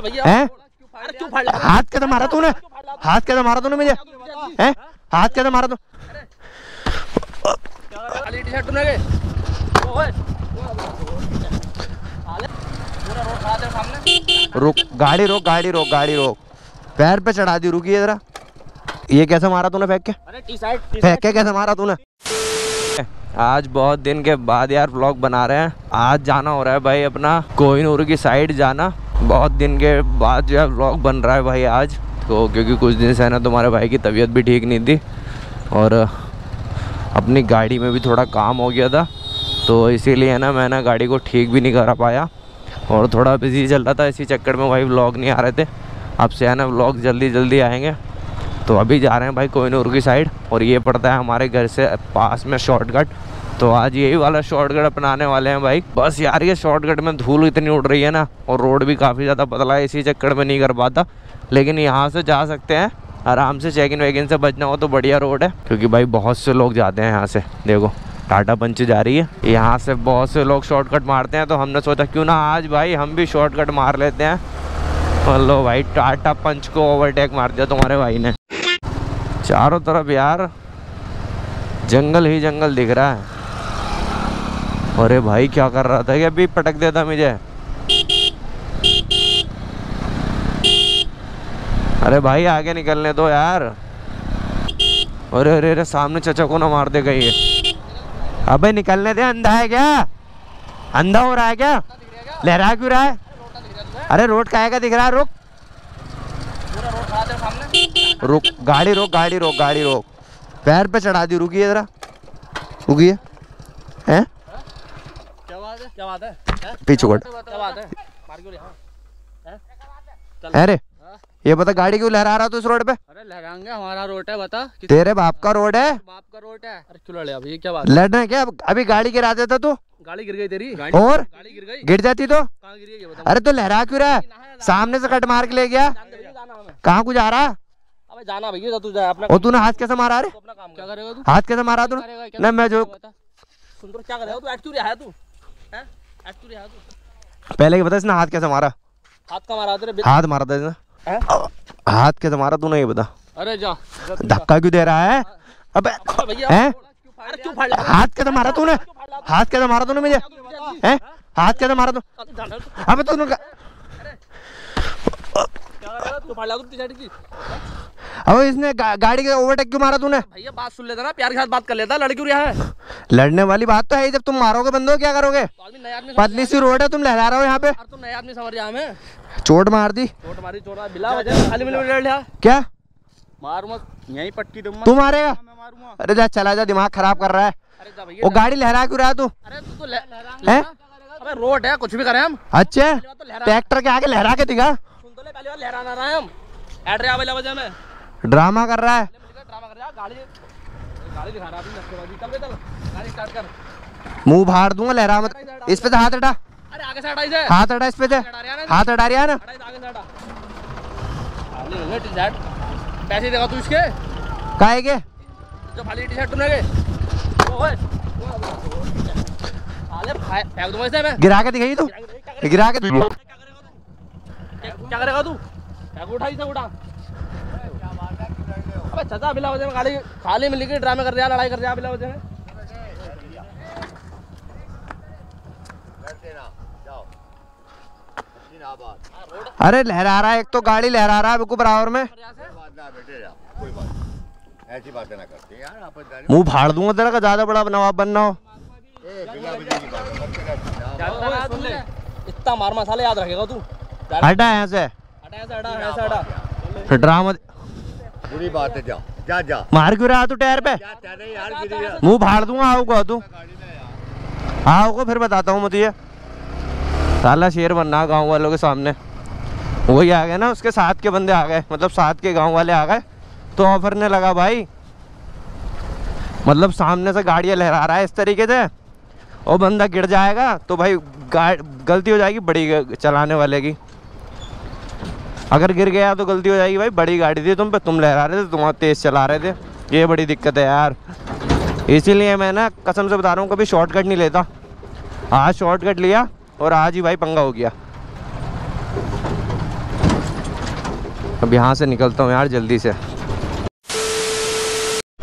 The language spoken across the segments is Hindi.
हैं? हाथ कैसे मारा तूने। हाथ कैसे मारा तूने मुझे। हैं? हाथ कैसे मारा तू। तेरे सामने रुक गाड़ी रोक गाड़ी रोक गाड़ी रोक। पैर पे चढ़ा दी रुकी जरा। ये कैसे मारा तूने फेंक के? फेंक के कैसे मारा तूने? आज बहुत दिन के बाद यार व्लॉग बना रहे हैं। आज जाना हो रहा है भाई अपना कोहिनूर की साइड जाना। बहुत दिन के बाद जो है व्लॉग बन रहा है भाई आज। तो क्योंकि कुछ दिन से है ना तुम्हारे भाई की तबीयत भी ठीक नहीं थी और अपनी गाड़ी में भी थोड़ा काम हो गया था। तो इसीलिए ना मैं ना गाड़ी को ठीक भी नहीं करा पाया और थोड़ा बिज़ी चल रहा था, इसी चक्कर में भाई व्लॉग नहीं आ रहे थे। अब से है ना व्लॉग जल्दी जल्दी आएँगे। तो अभी जा रहे हैं भाई कोहिनूर की साइड और ये पड़ता है हमारे घर से पास में शॉर्टकट तो आज यही वाला शॉर्टकट अपनाने वाले हैं भाई। बस यार, ये शॉर्टकट में धूल इतनी उड़ रही है ना, और रोड भी काफ़ी ज़्यादा पतला है, इसी चक्कर में नहीं कर पाता। लेकिन यहाँ से जा सकते हैं, आराम से चेक इन वेगिन से बचना हो तो बढ़िया रोड है। क्योंकि भाई बहुत से लोग जाते हैं यहाँ से, देखो, टाटा पंच जा रही है। यहाँ से बहुत से लोग शॉर्टकट मारते हैं तो हमने सोचा क्यों ना आज भाई हम भी शॉर्टकट मार लेते हैं। और लो भाई, टाटा पंच को ओवरटेक मार दिया तुम्हारे भाई ने। चारों तरफ़ यार, जंगल ही जंगल दिख रहा है। अरे भाई, क्या कर रहा था? कि अभी पटक देता मुझे। अरे भाई, आगे निकलने दो यार। अरे अरे अरे, सामने चचा को ना मार दे गई अबे, निकलने दे, अंधा है क्या? अंधा हो रहा है क्या? लहरा क्यों रहा है? अरे, रोड का दिख रहा है, रुक। रुक, गाड़ी रोक गाड़ी रोक गाड़ी रोक। पैर पे चढ़ा दी, रुकिए जरा। रुकिए। हैं? क्या बात है? पीछे क्या बात है मार क्यों रहा अरे हाँ? ये बता गाड़ी क्यों लहरा रहा तू इस रोड पे? अरे लहराएँगे हमारा रोड है बता। तेरे बाप का रोड है? बाप का रोड है। अरे क्यों लड़े अभी ये क्या बात है? लड़ना क्या? अभी गाड़ी गिरा देता तू। गाड़ी गिर गई तेरी? और? गाड़ी गिर गई? गिर जाती तो? कहाँ गिरी बता। अरे तो लहरा क्यों रहा है? सामने से कट मार के ले गया। कहाँ को जा रहा? अबे जाना भैया तू जा अपना और तूने हाथ कैसे मारा अरे? अपना काम क्या करेगा तू हाथ कैसे मारा तू ना मैं जो सुन तो क्या करेगा तू क्यों रहा है तू हैं एट क्यों रहा है तू पहले ये बता इसने हाथ कैसे मारा? हाथ का मारा तेरे हाथ मारा था इसने। हाथ कैसे मारा तूने ये बता। अरे जा। धक्का क्यों दे रहा है? अबे हैं क्यों फाड़ क्यों फाड़ रहा हाथ कैसे मारा तूने? हाथ कैसे मारा तूने मुझे? हैं? हाथ कैसे मारा तू? है? जाना है तू। अबे तूने अबे इसने गा, गाड़ी के ओवरटेक क्यों मारा तूने? भैया बात सुन लेता ना प्यार के साथ बात कर लेता लड़ क्यों रहा है। लड़ने वाली बात तो है जब तुम मारोगे बंदो क्या करोगे? तो पतली सी रोड है तुम लहरा रहे हो यहाँ पे। यार तू नए आदमी समझ रहा हमें। चोट मार दी। चोट मारी चोट बिला वजह क्या? मार मत यहीं पट्टी दूँगा। तू मारेगा? अरे जा चला जा दिमाग खराब कर रहा है। अरे जा भैया वो गाड़ी लहरा क्यों रहा है तू? अरे तू तो ले हैं? अबे रोड है कुछ भी करें हम। अच्छा तो लहरा। ट्रैक्टर के आगे लहरा के दिखा। सुन तो ले पहली बार लहराना रहा है हम। एड रहा बिला वजह में ड्रामा कर रहा है। ड्रामा कर रहा गाड़ी गाड़ी दिखा रहा अभी चल बे चल गाड़ी स्टार्ट कर मुँह फाड़ दूँगा लहरा मत। इस पे से हाथ हटा। अरे आगे से हटाई से हाथ हटा इस पे से। हाथ हटा रहा है ना? पैसे देगा तू इसके काहे के जो खाली तूने इसे मैं गिरा के दिखाई तू? गिरा के क्या क्या करेगा तू? उठा इसे उठा। अबे चाचा बिला वजह में गाड़ी खाली के ड्रामे कर रहा लड़ाई कर रहा बिला वजह में। अरे लहरा रहा है एक तो गाड़ी लहरा रहा है बिल्कुल बराबर में। ऐसी बातें ना करते यार मुँह फाड़ दूँगा तेरा का ज़्यादा बड़ा नवाब बनना हो। इतना मार मसाले याद रखेगा तू। हटा यहाँ से। हटा ऐसे हटा ऐसे हटा। ड्रामा बुरी बात है जा जा जा। मार क्यों रहा तू टायर पे? मुँह फाड़ दूँगा आओ को तू। आओ को फिर बताता हूँ मुझे साला शेर बनना गाँव वालों के सामने। वही आ गए ना उसके साथ के बंदे आ गए। मतलब साथ के गाँव वाले आ गए। तो ऑफ़र ने लगा भाई। मतलब सामने से गाड़ियाँ लहरा रहा है इस तरीके से। और बंदा गिर जाएगा तो भाई गलती हो जाएगी बड़ी चलाने वाले की। अगर गिर गया तो गलती हो जाएगी भाई, बड़ी गाड़ी थी तुम पे, तुम लहरा रहे थे, तुम तेज़ चला रहे थे। ये बड़ी दिक्कत है यार। इसीलिए मैं ना कसम से बता रहा हूँ, कभी शॉर्टकट नहीं लेता। आज शॉर्टकट लिया और आज ही भाई पंगा हो गया। अब यहाँ से निकलता हूँ यार जल्दी से।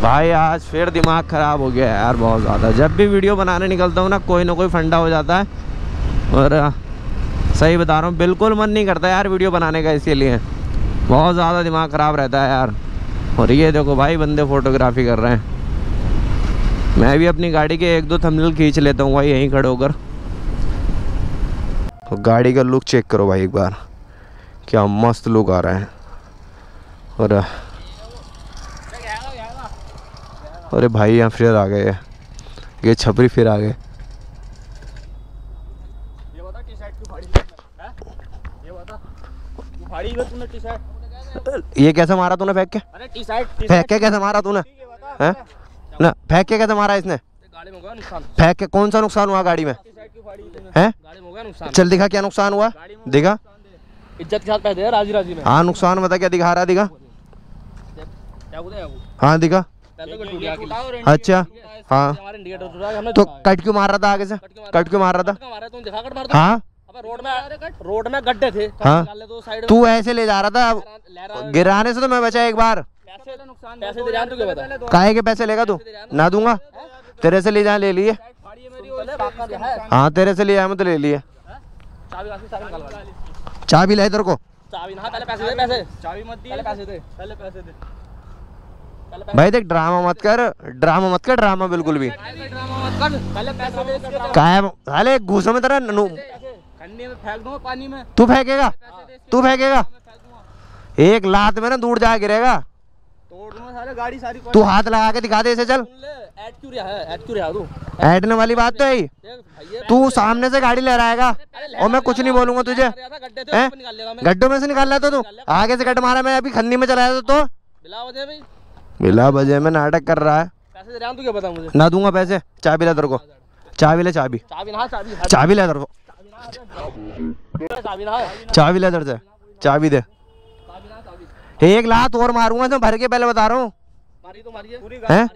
भाई, आज फिर दिमाग ख़राब हो गया यार बहुत ज़्यादा। जब भी वीडियो बनाने निकलता हूँ ना, कोई ना कोई फंडा हो जाता है। और सही बता रहा हूँ, बिल्कुल मन नहीं करता यार वीडियो बनाने का इसीलिए। बहुत ज़्यादा दिमाग ख़राब रहता है यार। और ये देखो भाई बंदे फ़ोटोग्राफी कर रहे हैं। मैं भी अपनी गाड़ी के एक दो थंबनेल खींच लेता हूँ भाई, यहीं खड़े होकर। तो गाड़ी का लुक चेक करो भाई एक बार। क्या मस्त लुक आ रहा है। और, अरे भाई यहाँ फिर आ गए। ये छपरी फिर आ गए ये बता टी शर्ट क्यों फाड़ी है ये बता क्यों फाड़ी है तूने टी शर्ट ये कैसे मारा तूने फेंक के? अरे टी शर्ट फेंक के कैसे मारा तूने? हैं ना फेंक के कैसे मारा इसने? गाड़ी में होगा नुकसान। फेंक के कौन सा नुकसान हुआ गाड़ी में? है हैं? गाड़ी में होगा नुकसान। चल दिखा क्या नुकसान हुआ। दिखा। इज़्ज़त के साथ पैसे राज़ी राज़ी में। हाँ नुकसान बता क्या दिखा रहा दिखा। क्या हाँ दिखा। पहले को टूट गया अच्छा हाँ। हमारे इंडिकेटर टूटा हमने तो कट क्यों मार रहा था आगे से? कट क्यों मार? रहा था? कट मारा? तुम दिखा कट मार दो हाँ। रोड में रोड में गड्ढे थे। हाँ। निकाल ले तो तू ऐसे ले जा रहा था। अब गिराने से तो मैं बचा एक बार। पैसे नुकसान पैसे दे तू क्या बता? काहे के पैसे लेगा तू? ना दूँगा? तेरे से ले जा ले लिए। फाड़ी है है। हाँ। तेरे से ले आया मैं तो ले लिए। चाबी वासी चाबी निकाल वाली चाबी ला इधर को। चाबी ना पहले पैसे दे पैसे। चाबी मत दिए पहले पैसे दे। पहले पैसे दे। पहले पैसे भाई देख ड्रामा मत कर। ड्रामा मत कर ड्रामा बिल्कुल भी। का ड्रामा मत कर। पहले पैसे दे इसके ड्रामा काहे साले घूसों में तेरा में फेंक दूँगा पानी में। तू फेंकेगा? तू फेंकेगा? एक लात में ना दूर जा गिरेगा तोड़ दूँगा सारे गाड़ी सारी तू हाथ लगा के दिखा दे इसे चल। सुन ले ऐड क्यों रहा है? ऐड क्यों रहा तू? ऐटने वाली बात तो है। ही तू सामने से गाड़ी लहराएगा। और मैं कुछ नहीं बोलूँगा तुझे। गड्ढे हैं? मैं गड्ढों से निकाल रहा था तू। आगे से कट मारा मैं अभी खन्नी में चलाया था तो। बिला बजे में नाटक कर रहा है। पैसे दे रहा हूँ तू क्या बता मुझे? ना दूँगा पैसे। चाबी ला तेरे को। चाबी ले चाबी। चाबी। चाबी ले तेरे को। चाबी ना चाबी ले तेरे चाबी दे। चाबी ना चाबी एक लात और मारूँगा तो भर के पहले बता रहा हूँ। मारी तो मारी है।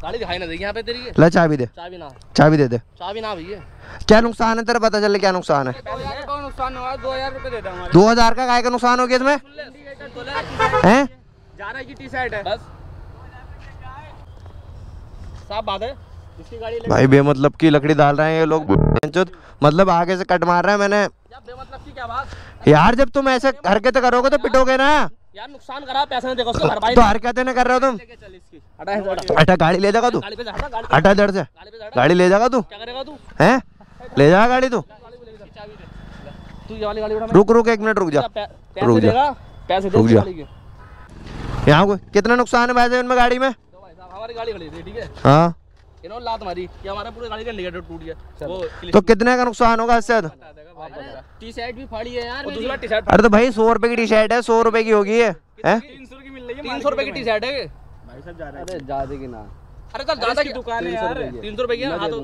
गाड़ी दिखाई ना देगी यहाँ पे तेरी। ये। ले चाबी दे। चाबी ना। चाबी दे दे। चाबी ना भैया। क्या नुकसान है? तेरा पता चले क्या नुकसान है? पैसे का नुकसान हुआ दो हज़ार का काय का नुकसान हो गया इसमें? हैं? जा रहा है की टी शर्ट है? बस। साफ़ बात है। भाई बेमतलब की लकड़ी डाल रहे हैं ये लोग। मतलब आगे से कट मार रहे हैं मैंने। यार जब तुम ऐसे हरकतें करोगे तो पिटोगे ना। यार नुकसान करा पैसे नहीं देखो उसको भरपाई तो हरकतें नहीं कर रहे हो तुम? है हटा हटा। गाड़ी ले जाएगा तू? पे हटा इधर से। गाड़ी ले जाएगा तू? तू? हैं? ले जाएगा गाड़ी तू? तू रुक रुक एक मिनट रुक जा। रुक जा। रुक जा। यहाँ को कितना नुकसान है वैसे इनमें गाड़ी में? तो भाई साहब हमारी गाड़ी खड़ी थी ठीक है? हाँ। इन्होंने लात मारी कि हमारे पूरे गाड़ी का इंडिकेटर टूट गया। वो तो कितने का नुकसान होगा इससे टी शर्ट भी फाड़ी है यार दूसरा टी शर्ट अरे तो भाई सौ रुपए की टी शर्ट है सौ रुपए की होगी ये तीन सौ की मिल रही है तीन सौ रुपए की टी शर्ट है भाई साहब जा रहा है। अरे ज़्यादा की ना। अरे चल ज़्यादा की दुकान है यार। तीन सौ रुपए की हाँ? तो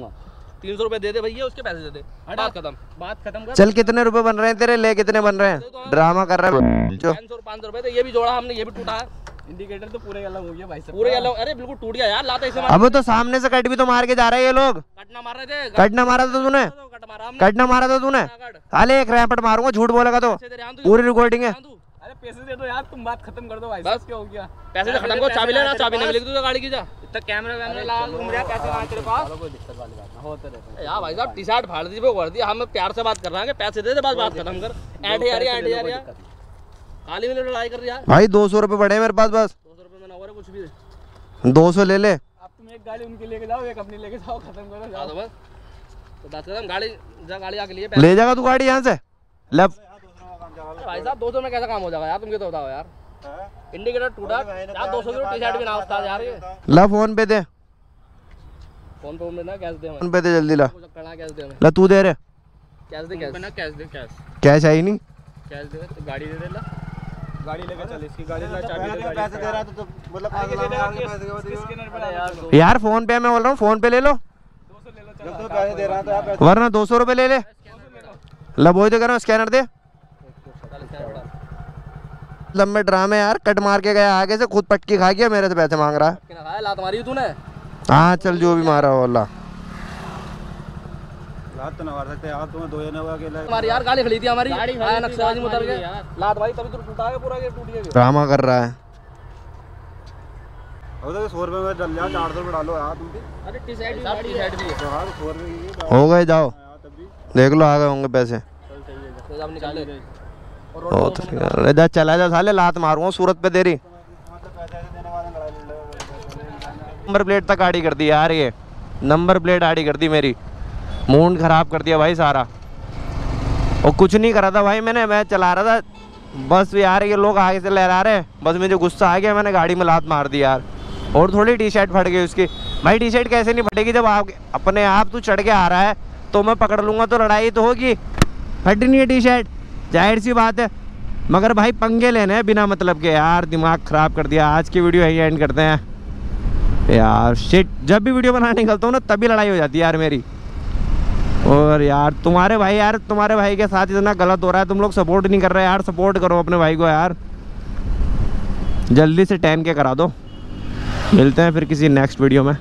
तीन सौ रुपए दे दे भैया उसके पैसे दे दे। बात खत्म। बात खत्म चल कितने रुपए बन रहे हैं तेरे? ले कितने बन रहे हैं? ड्रामा कर रहे है। पाँच सौ रुपए ये भी जोड़ा हमने ये भी टूटा। है इंडिकेटर तो पूरे अलग हो गया भाई साहब। पूरे अलग अरे बिल्कुल टूट गया यार लाता इसे अब तो सामने से कट भी तो मार के जा रहे हैं ये लोग। कटना मार रहे थे कट। ना मारा था तूने। कट मारा ना मारा था तूने। साले एक रैपट मारूँगा झूठ बोलेगा तो। तू पूरी रिकॉर्डिंग है। अरे पैसे दे दो यार तुम बात खत्म कर दो भाई बस। साहब क्या हो गया? पैसे तो खत्म कर चाबी लेना चाबी ना मिलेगी तुझे गाड़ी की जा। इतना कैमरा वैमरा लगा घूम रहा पैसे वहाँ तेरे पास। कोई दिक्कत वाली बात ना होते रहते हैं। यार भाई साहब टी शर्ट फाड़ दी वो कर दी। हम प्यार से बात कर रहे हैं पैसे दे दे बस बात खत्म कर। ऐड यार ऐड यार यार। काली में लड़ाई कर रही है भाई दो सौ रुपये पड़े मेरे पास बस। दो सौ रुपये में ना हो रहा कुछ भी। दो सौ ले ले। अब तुम एक गाड़ी उनकी लेके जाओ एक अपनी लेके जाओ खत्म करो हाँ जाओ तो बस। तो बात खत्म गाड़ी जा गाड़ी आके लिए ले जाएगा तू गाड़ी यहाँ से? लब पैसे भाई साहब दो सौ में कैसा काम हो जाएगा यार? तुम तो बताओ यार। इंडिकेटर टूटा। यार दो सौ की टी शर्ट भी ना उस्ताद यार। ये ला फ़ोन पे दे। फ़ोन पे ना कैश दे। फ़ोन पे दे जल्दी ला। कैश दे। हमें ला तू दे रहे कैश दे कैश। ना कैश दे कैश। कैश आई नहीं। कैश दे तो गाड़ी दे दे ला। गाड़ी लेके चल इसकी गाड़ी ला चाबी पैसे दे रहा तो मतलब आगे ले जाओ स्कैनर पड़ा यार यार फ़ोन पे मैं बोल रहा हूँ फ़ोन पे ले लो। सौ ले लो जब तो पैसे दे रहा तो आप वरना दो सौ रुपये ले ले। ला वही तो कर रहा हूँ स्कैनर दे। लंबे ड्रामे यार कट मार के गया आगे से खुद पटकी खा गया मेरे से पैसे मांग रहा है। लात मारी तूने। हाँ चल जो भी मारा हो अल्लाह। हाथ तो ना मार सकते आप तुम्हें दो जने हुआ अकेला। हमारी यार गाड़ी खड़ी थी हमारी आया नक्शेबाजी में लात भाई तभी तो टूटा है पूरा गेट टूट गया। ड्रामा कर रहा है। अब तो सौ रुपये में डल जाओ चार सौ डालो यार तुम भी अरे टी साइड भी टी साइड भी तो हाँ हो गए जाओ। यार तब भी। देख लो आ गए होंगे पैसे। तो जब निकाल। ले और तो चला जा साले लात मारूँगा सूरत पे तेरी। मतलब नंबर प्लेट तक आड़ी कर दी यार ये। नंबर प्लेट आड़ी कर दी मेरी। मूड खराब कर दिया भाई सारा। और कुछ नहीं करा था भाई मैंने, मैं चला रहा था। बस भी यार ये लोग आगे से लहरा रहे बस मुझे गुस्सा आ गया, मैंने गाड़ी में लात मार दी यार। और थोड़ी टी शर्ट फट गई उसकी। भाई टी शर्ट कैसे नहीं फटेगी जब आप अपने आप तू चढ़ के आ रहा है तो मैं पकड़ लूँगा तो लड़ाई तो होगी। फटी नहीं है टी शर्ट ज़ाहिर सी बात है। मगर भाई पंगे लेने हैं बिना मतलब के यार। दिमाग ख़राब कर दिया। आज की वीडियो यही एंड करते हैं। यार शिट जब भी वीडियो बनाने निकलता हूँ ना, तभी लड़ाई हो जाती है यार मेरी। और यार, तुम्हारे भाई यार, तुम्हारे भाई के साथ इतना गलत हो रहा है, तुम लोग सपोर्ट नहीं कर रहे यार सपोर्ट करो अपने भाई को यार। जल्दी से टेन के करा दो। मिलते हैं फिर किसी नेक्स्ट वीडियो में।